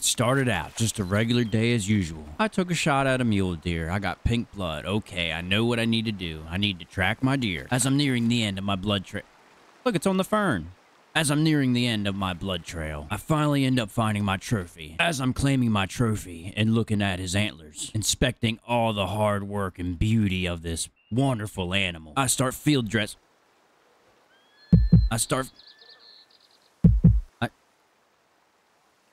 It started out just a regular day as usual. I took a shot at a mule deer. I got pink blood. Okay, I know what I need to do. I need to track my deer. As I'm nearing the end of my blood trail. Look, it's on the fern. As I'm nearing the end of my blood trail, I finally end up finding my trophy. As I'm claiming my trophy and looking at his antlers, inspecting all the hard work and beauty of this wonderful animal, I start field dress. I start.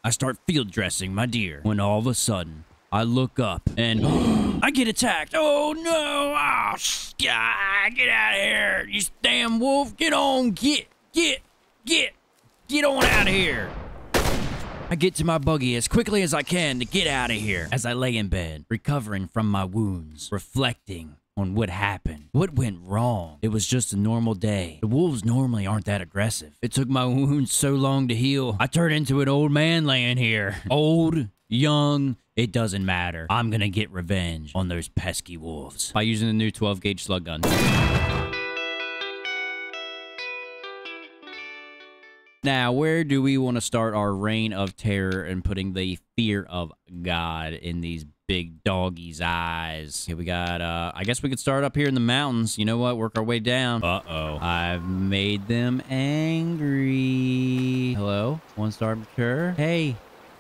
I start field dressing my deer when all of a sudden I look up and I get attacked. Oh no! Oh, ah, get out of here! You damn wolf! Get on! Get! Get! Get! Get on out of here! I get to my buggy as quickly as I can to get out of here. As I lay in bed, recovering from my wounds, reflecting on what happened. What went wrong? It was just a normal day. The wolves normally aren't that aggressive. It took my wounds so long to heal. I turned into an old man laying here. Old, young, it doesn't matter. I'm gonna get revenge on those pesky wolves by using the new 12 gauge slug gun. Now, where do we want to start our reign of terror and putting the fear of God in these big doggies' eyes? Okay, we got, uh, I guess we could start up here in the mountains. You know what? Work our way down. Uh-oh. I've made them angry. Hello? One star mature? Hey,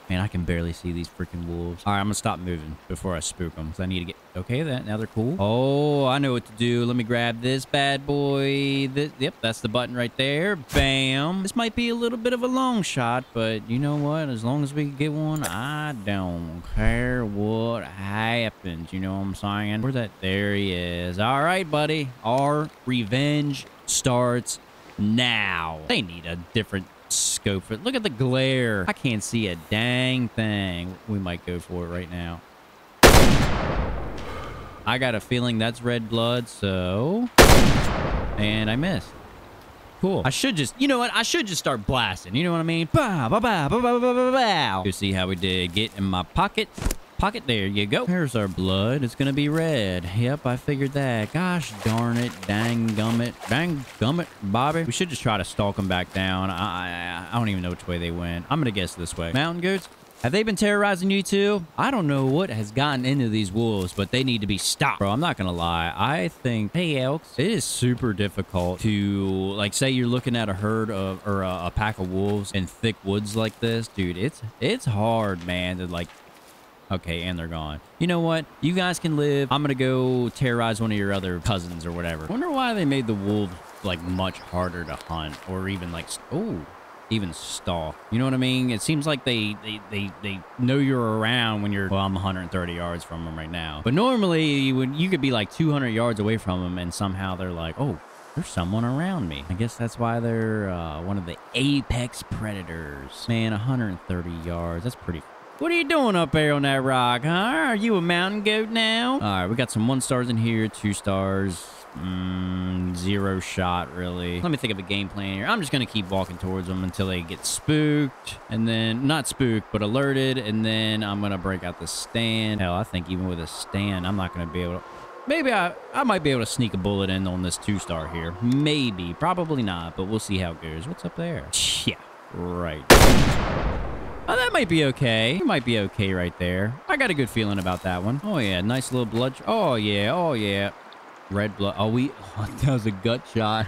Man, I can barely see these freaking wolves. All right, I'm gonna stop moving before I spook them because I need to get... Okay, that now they're cool. Oh, I know what to do. Let me grab this bad boy. This, yep, that's the button right there. Bam. This might be a little bit of a long shot, but you know what? As long as we get one, I don't care what happens. You know what I'm saying? Where that? There he is. All right, buddy. Our revenge starts now. They need a different scope for it. Look at the glare. I can't see a dang thing. We might go for it right now. I got a feeling that's red blood, so... And I missed. Cool. I should just, you know what? I should just start blasting. You know what I mean? Bow, bow, bow, bow, bow, bow, bow, bow. You see how we did. Get in my pocket. Pocket, there you go. Here's our blood. It's gonna be red. Yep, I figured that. Gosh darn it. Dang gummit. Dang gummit, Bobby. We should just try to stalk them back down. I, I, I don't even know which way they went. I'm gonna guess this way. Mountain goats? Have they been terrorizing you too? I don't know what has gotten into these wolves, but they need to be stopped. Bro, I'm not gonna lie. I think, hey, Elks, it is super difficult to, like, say you're looking at a herd of, or a, a pack of wolves in thick woods like this. Dude, it's, it's hard, man, to, like, Okay, and they're gone. You know what? You guys can live. I'm gonna go terrorize one of your other cousins or whatever. wonder why they made the wolves, like, much harder to hunt. Or even, like, oh, even stalk. You know what I mean? It seems like they, they, they, they know you're around when you're, well, I'm 130 yards from them right now. But normally, when you could be, like, 200 yards away from them, and somehow they're like, oh, there's someone around me. I guess that's why they're uh, one of the apex predators. Man, 130 yards. That's pretty what are you doing up there on that rock, huh? Are you a mountain goat now? All right, we got some one stars in here, two stars, mm, zero shot, really. Let me think of a game plan here. I'm just going to keep walking towards them until they get spooked, and then, not spooked, but alerted, and then I'm going to break out the stand. Hell, I think even with a stand, I'm not going to be able to... Maybe I, I might be able to sneak a bullet in on this two-star here. Maybe. Probably not, but we'll see how it goes. What's up there? Yeah, right. Oh, that might be okay. It might be okay right there. I got a good feeling about that one. Oh, yeah. Nice little blood. Oh, yeah. Oh, yeah. Red blood. Oh, we... Oh, that was a gut shot.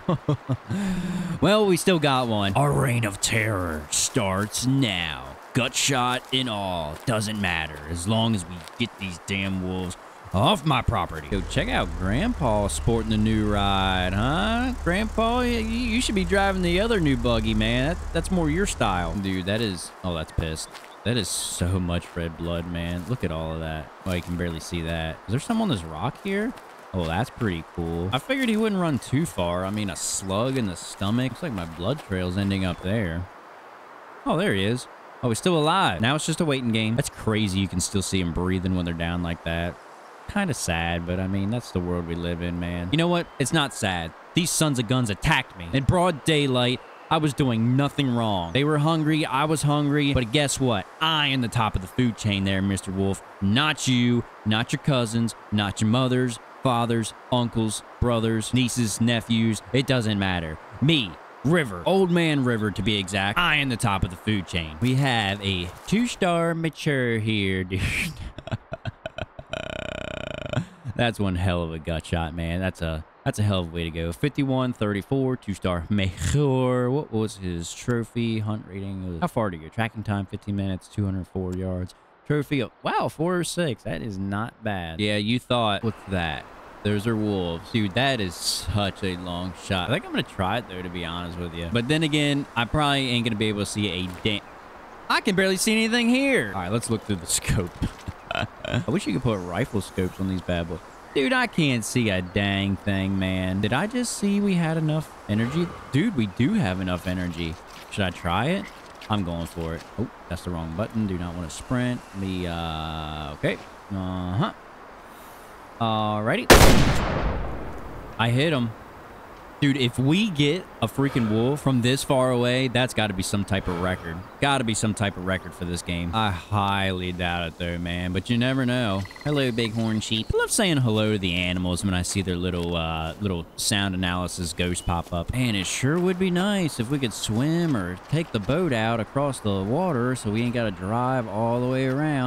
well, we still got one. Our reign of terror starts now. Gut shot in all. Doesn't matter. As long as we get these damn wolves off my property. Yo, check out Grandpa sporting the new ride, huh? Grandpa, you, should be driving the other new buggy, man. That, that's more your style. Dude, that is... Oh, that's pissed. That is so much red blood, man. Look at all of that. Oh, you can barely see that. Is there some on this rock here? Oh, that's pretty cool. I figured he wouldn't run too far. I mean, a slug in the stomach. Looks like my blood trail's ending up there. Oh, there he is. Oh, he's still alive. Now it's just a waiting game. That's crazy. You can still see him breathing when they're down like that kind of sad, but I mean, that's the world we live in, man. You know what? It's not sad. These sons of guns attacked me. In broad daylight, I was doing nothing wrong. They were hungry, I was hungry, but guess what? I am the top of the food chain there, Mr. Wolf. Not you, not your cousins, not your mothers, fathers, uncles, brothers, nieces, nephews. It doesn't matter. Me, River. Old Man River, to be exact. I am the top of the food chain. We have a two-star mature here, dude. That's one hell of a gut shot, man. That's a that's a hell of a way to go. 51, 34, two-star Major. What was his trophy? Hunt rating. How far did you go? Tracking time, 15 minutes, 204 yards. Trophy, wow, four or six. That is not bad. Yeah, you thought, what's that? Those are wolves. Dude, that is such a long shot. I think I'm going to try it, though, to be honest with you. But then again, I probably ain't going to be able to see a damn... I can barely see anything here. All right, let's look through the scope. I wish you could put rifle scopes on these bad boys. Dude, I can't see a dang thing, man. Did I just see we had enough energy? Dude, we do have enough energy. Should I try it? I'm going for it. Oh, that's the wrong button. Do not want to sprint. Me, uh, okay. Uh-huh. Alrighty. I hit him. Dude, if we get a freaking wolf from this far away, that's got to be some type of record. Got to be some type of record for this game. I highly doubt it, though, man. But you never know. Hello, bighorn sheep. I love saying hello to the animals when I see their little uh, little sound analysis ghost pop up. And it sure would be nice if we could swim or take the boat out across the water so we ain't got to drive all the way around.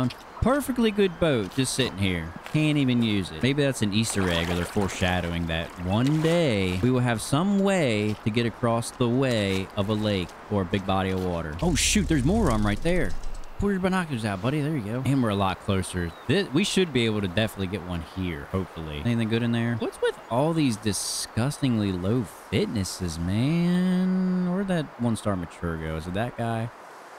Perfectly good boat just sitting here. Can't even use it. Maybe that's an Easter egg or they're foreshadowing that one day we will have some way to get across the way of a lake or a big body of water. Oh, shoot. There's more of them right there. Pull your binoculars out, buddy. There you go. And we're a lot closer. This, we should be able to definitely get one here, hopefully. Anything good in there? What's with all these disgustingly low fitnesses, man? Where'd that one-star mature go? Is it that guy?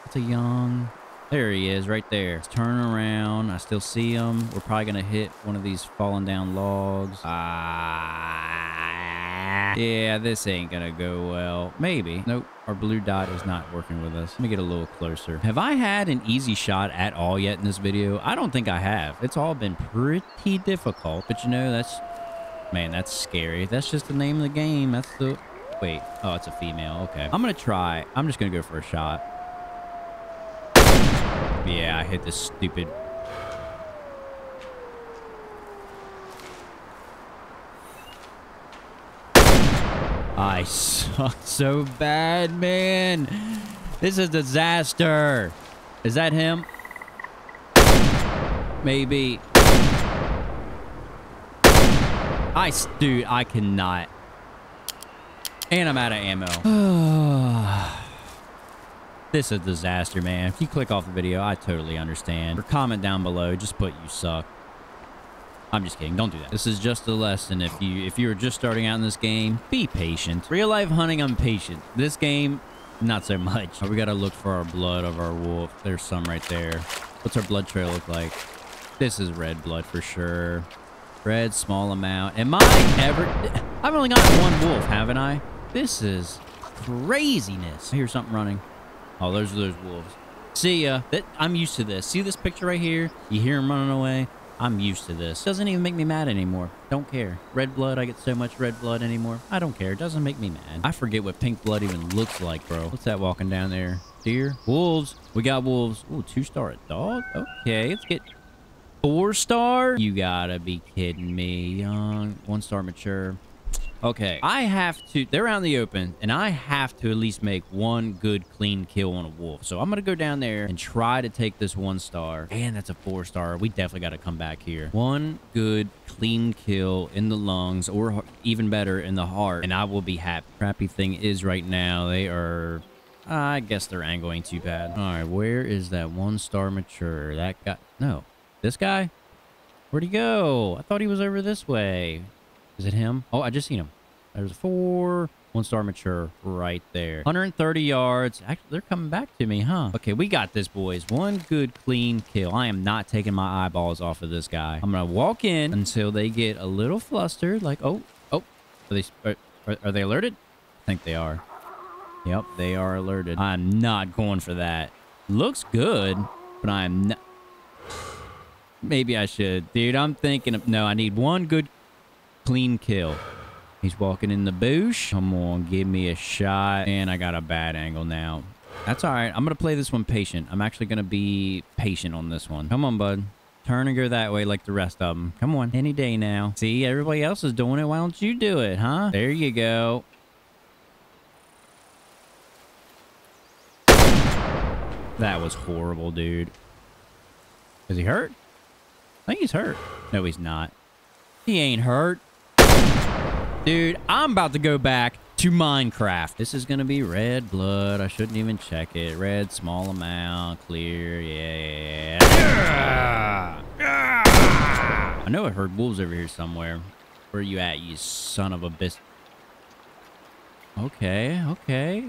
It's a young... There he is, right there. Let's turn around. I still see him. We're probably going to hit one of these falling down logs. Ah. Yeah, this ain't going to go well. Maybe. Nope. Our blue dot is not working with us. Let me get a little closer. Have I had an easy shot at all yet in this video? I don't think I have. It's all been pretty difficult. But you know, that's... Man, that's scary. That's just the name of the game. That's the... Wait. Oh, it's a female. Okay. I'm going to try. I'm just going to go for a shot. Yeah, I hit this stupid... I suck so bad, man. This is a disaster. Is that him? Maybe. I, dude, I cannot. And I'm out of ammo. This is a disaster, man. If you click off the video, I totally understand. Or comment down below. Just put you suck. I'm just kidding. Don't do that. This is just a lesson. If you if you're just starting out in this game, be patient. Real life hunting, I'm patient. This game, not so much. We got to look for our blood of our wolf. There's some right there. What's our blood trail look like? This is red blood for sure. Red, small amount. Am I ever... I've only got one wolf, haven't I? This is craziness. I hear something running. Oh, those are those wolves. See ya. That, I'm used to this. See this picture right here? You hear him running away? I'm used to this. Doesn't even make me mad anymore. Don't care. Red blood, I get so much red blood anymore. I don't care. It doesn't make me mad. I forget what pink blood even looks like, bro. What's that walking down there? Deer? Wolves. We got wolves. Ooh, two star a dog? Okay, let's get four star. You gotta be kidding me. Young, one star mature. Okay, I have to... They're out in the open, and I have to at least make one good, clean kill on a wolf. So I'm going to go down there and try to take this one star. And that's a four star. We definitely got to come back here. One good, clean kill in the lungs, or even better, in the heart, and I will be happy. Crappy thing is right now, they are... I guess their angle ain't too bad. All right, where is that one star mature? That guy... No. This guy? Where'd he go? I thought he was over this way. Is it him? Oh, I just seen him. There's a four. One star mature right there. 130 yards. Actually, they're coming back to me, huh? Okay, we got this, boys. One good, clean kill. I am not taking my eyeballs off of this guy. I'm going to walk in until they get a little flustered. Like, oh, oh. Are they, are, are they alerted? I think they are. Yep, they are alerted. I'm not going for that. Looks good, but I'm not... Maybe I should. Dude, I'm thinking of... No, I need one good Clean kill. He's walking in the bush. Come on, give me a shot. And I got a bad angle now. That's all right. I'm going to play this one patient. I'm actually going to be patient on this one. Come on, bud. Turn and go that way like the rest of them. Come on. Any day now. See, everybody else is doing it. Why don't you do it, huh? There you go. That was horrible, dude. Is he hurt? I think he's hurt. No, he's not. He ain't hurt. Dude, I'm about to go back to Minecraft. This is going to be red blood. I shouldn't even check it. Red, small amount, clear. Yeah. I know I heard wolves over here somewhere. Where are you at, you son of a bis... Okay, okay.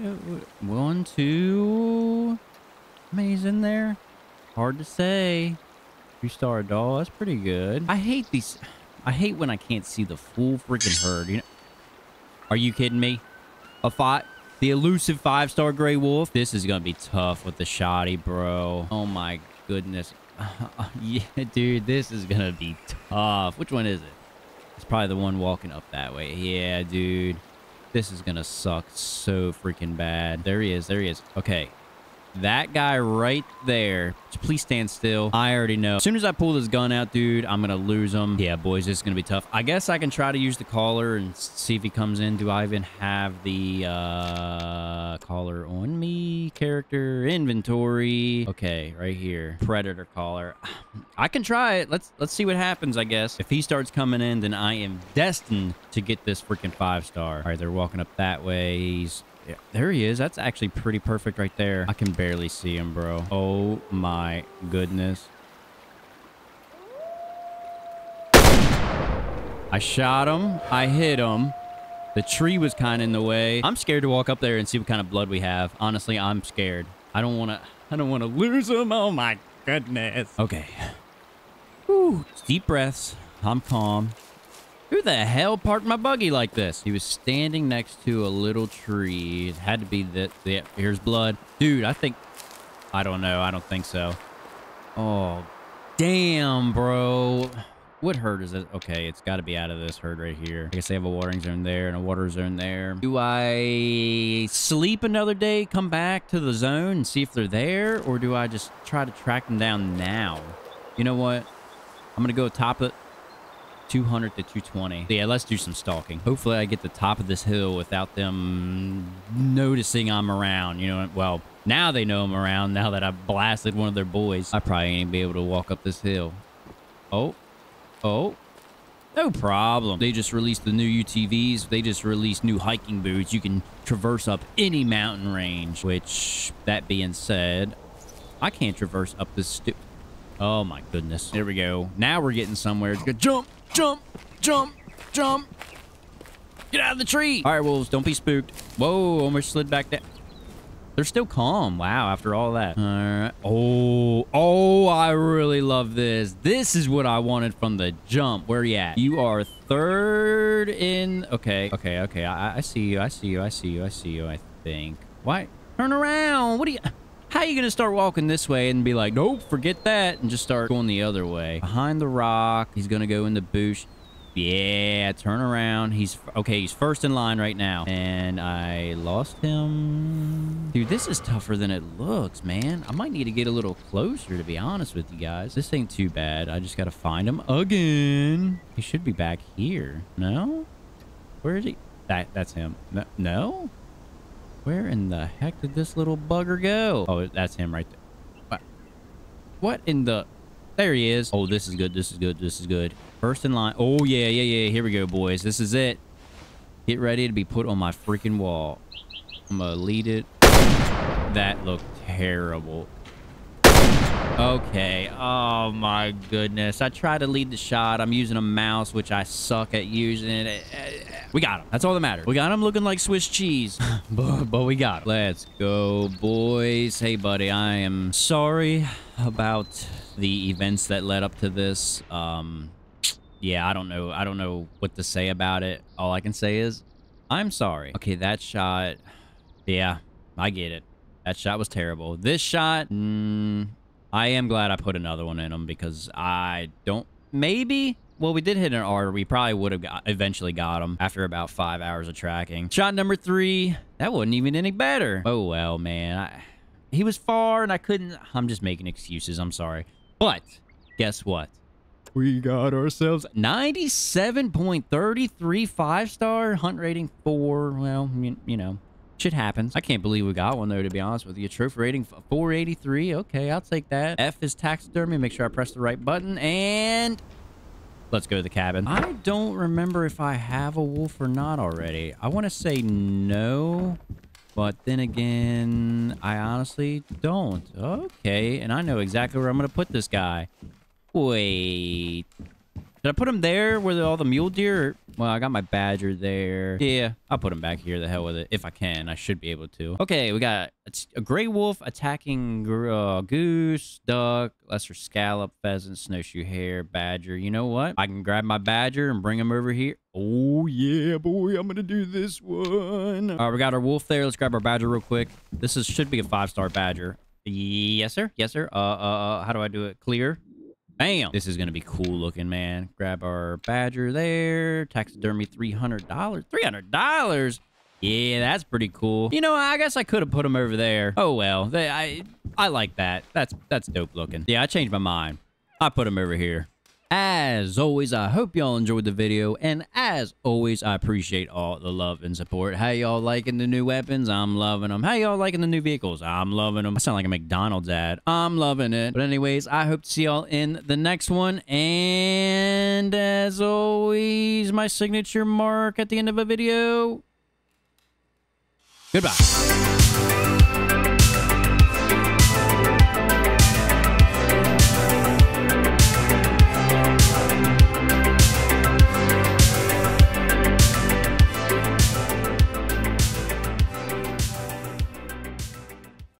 One, two... Many's in there? Hard to say. Three-star doll. That's pretty good. I hate these... I hate when I can't see the full freaking herd. You know... Are you kidding me? A fight, The elusive five-star gray wolf. This is going to be tough with the shoddy, bro. Oh, my goodness. yeah, dude, this is going to be tough. Which one is it? It's probably the one walking up that way. Yeah, dude. This is going to suck so freaking bad. There he is. There he is. Okay. That guy right there. Please stand still. I already know. As soon as I pull this gun out, dude, I'm going to lose him. Yeah, boys, this is going to be tough. I guess I can try to use the caller and see if he comes in. Do I even have the uh, caller on me? Character, inventory. Okay, right here. Predator caller. I can try it. Let's let's see what happens, I guess. If he starts coming in, then I am destined to get this freaking five star. All right, they're walking up that way. He's yeah, there he is. That's actually pretty perfect right there. I can barely see him, bro. Oh my goodness. I shot him. I hit him. The tree was kind of in the way. I'm scared to walk up there and see what kind of blood we have. Honestly, I'm scared. I don't want to... I don't want to lose him. Oh my goodness. Okay. Whew. Deep breaths. I'm calm. Who the hell parked my buggy like this? He was standing next to a little tree. It had to be that. Yeah, here's blood. Dude, I think... I don't know. I don't think so. Oh, damn, bro. What herd is it? Okay, it's got to be out of this herd right here. I guess they have a watering zone there and a water zone there. Do I sleep another day, come back to the zone and see if they're there? Or do I just try to track them down now? You know what? I'm going to go top of 200 to 220. Yeah, let's do some stalking. Hopefully I get the top of this hill without them noticing I'm around. You know, well, now they know I'm around now that I've blasted one of their boys. I probably ain't be able to walk up this hill. Oh, oh, no problem. They just released the new UTVs. They just released new hiking boots. You can traverse up any mountain range, which, that being said, I can't traverse up this stu- Oh my goodness. There we go. Now we're getting somewhere. It's good. Jump! Jump! Jump! Jump! Get out of the tree! All right, wolves, don't be spooked. Whoa, almost slid back down. They're still calm. Wow, after all that. All right. Oh, oh, I really love this. This is what I wanted from the jump. Where are you at? You are third in... Okay, okay, okay. I, I see you. I see you. I see you. I see you, I think. Why? Turn around. What are you... How are you going to start walking this way and be like, nope, forget that, and just start going the other way? Behind the rock. He's going to go in the bush. Yeah, turn around. He's okay. He's first in line right now. And I lost him. Dude, this is tougher than it looks, man. I might need to get a little closer, to be honest with you guys. This ain't too bad. I just got to find him again. He should be back here. No? Where is he? That, that's him. No? no? Where in the heck did this little bugger go? Oh, that's him right there. What? What in the... There he is. Oh, this is good. This is good. This is good. First in line. Oh, yeah, yeah, yeah. Here we go, boys. This is it. Get ready to be put on my freaking wall. I'm to lead it. That looked terrible. Okay. Oh, my goodness. I tried to lead the shot. I'm using a mouse, which I suck at using. We got him. That's all that matters. We got him looking like Swiss cheese, but, but we got him. Let's go, boys. Hey, buddy, I am sorry about the events that led up to this. Um, yeah, I don't know. I don't know what to say about it. All I can say is I'm sorry. Okay, that shot. Yeah, I get it. That shot was terrible. This shot, mm, I am glad I put another one in him because I don't... Maybe... Well, we did hit an R. We probably would have got, eventually got him after about five hours of tracking. Shot number three. That wasn't even any better. Oh, well, man. I, he was far and I couldn't... I'm just making excuses. I'm sorry. But guess what? We got ourselves 97.33 five-star hunt rating four. Well, you, you know, Shit happens. I can't believe we got one, though, to be honest with you. Trophy rating 483. Okay, I'll take that. F is taxidermy. Make sure I press the right button. And let's go to the cabin. I don't remember if I have a wolf or not already. I want to say no. But then again, I honestly don't. Okay, and I know exactly where I'm going to put this guy. Wait. Did I put him there where all the mule deer? Well, I got my badger there. Yeah, I'll put him back here. The hell with it. If I can, I should be able to. Okay, we got a gray wolf attacking uh, goose, duck, lesser scaup, pheasant, snowshoe hare, badger. You know what? I can grab my badger and bring him over here. Oh, yeah, boy. I'm going to do this one. All right, we got our wolf there. Let's grab our badger real quick. This is should be a five-star badger. Yes, sir. Yes, sir. Uh, uh, uh, how do I do it? Clear. Bam! This is going to be cool looking, man. Grab our badger there. Taxidermy $300. $300? Yeah, that's pretty cool. You know, I guess I could have put him over there. Oh, well. They, I I like that. That's that's dope looking. Yeah, I changed my mind. I put him over here. As always, I hope y'all enjoyed the video, and as always, I appreciate all the love and support. How y'all liking the new weapons? I'm loving them. How y'all liking the new vehicles? I'm loving them. I sound like a McDonald's ad. I'm loving it. But anyways, I hope to see y'all in the next one, and as always, my signature mark at the end of a video. Goodbye.